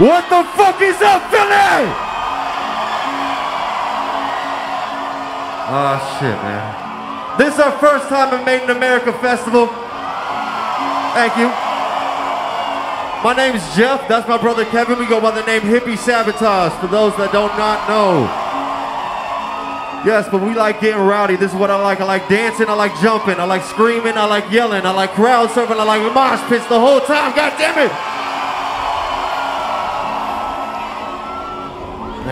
What the fuck is up, Philly? Oh shit, man. This is our first time at Made in America Festival. Thank you. My name is Jeff. That's my brother Kevin. We go by the name Hippie Sabotage. For those that do not know. Yes, but we like getting rowdy. This is what I like. I like dancing. I like jumping. I like screaming. I like yelling. I like crowd surfing. I like mosh pits the whole time. God damn it!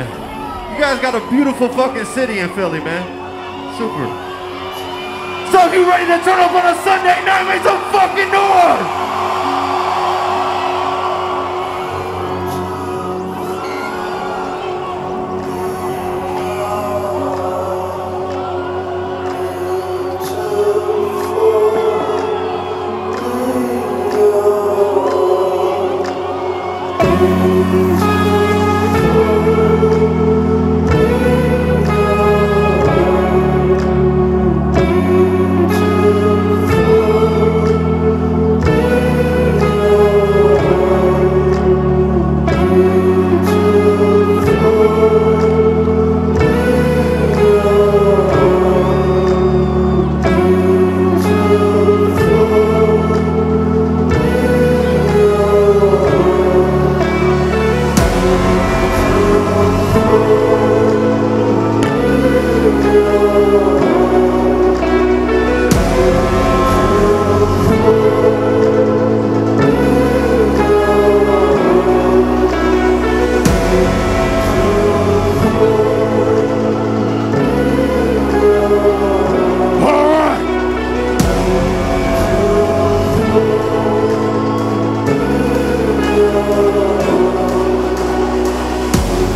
Man. You guys got a beautiful fucking city in Philly, man. Super. So if you ready to turn up on a Sunday night, make some fucking noise!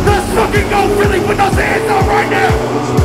Let's fucking go, Philly! with those hands up right now!